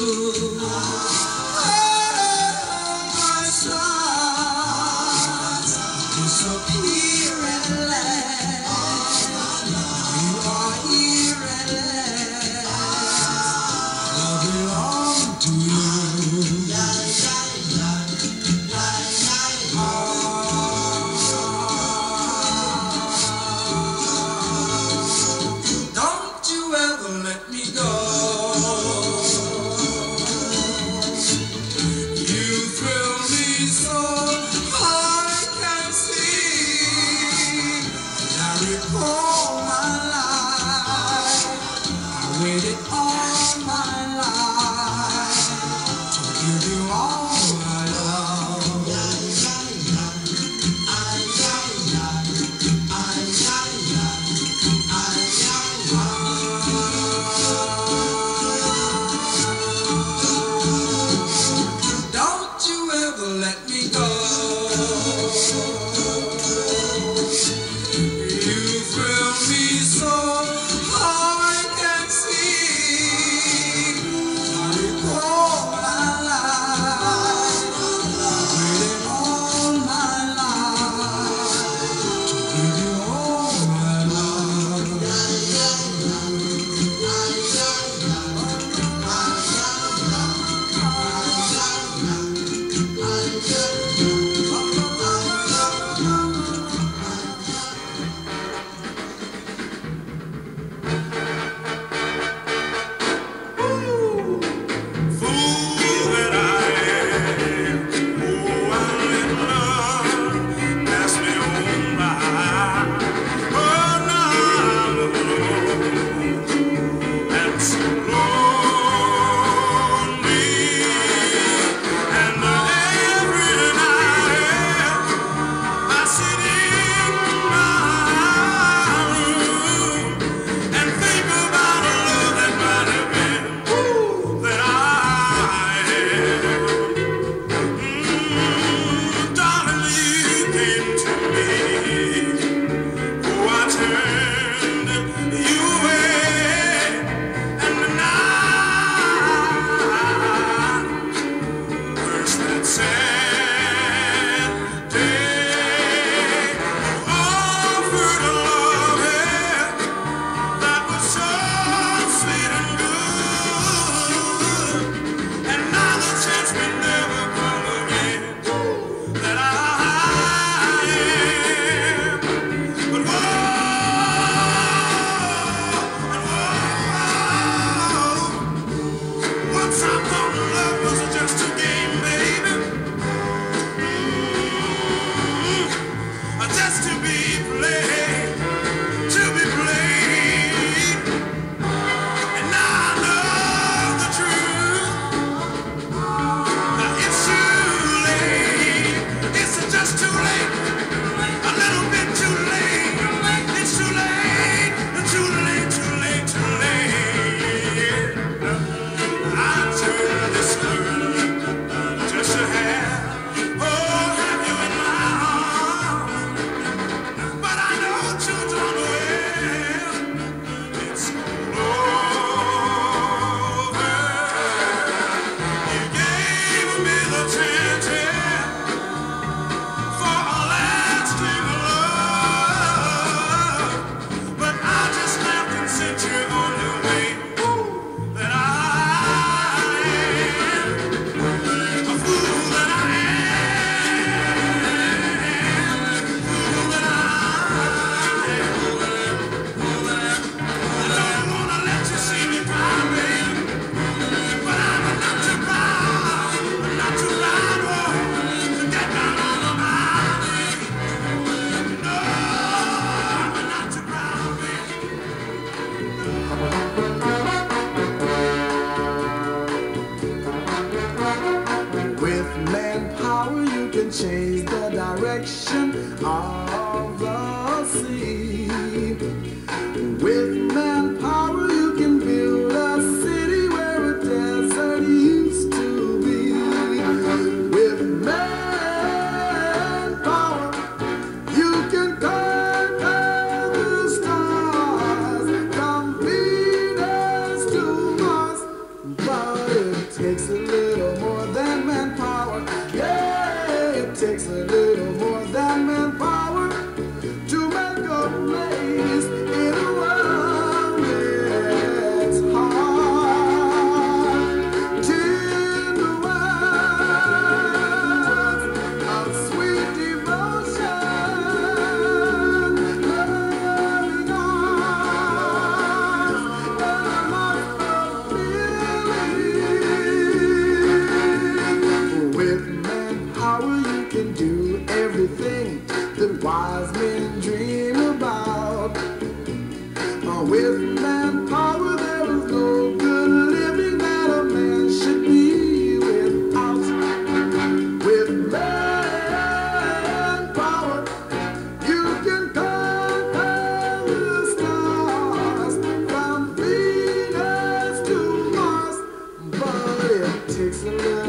be I just to be played, it takes